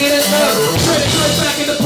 get it up. Trick, trick, back in the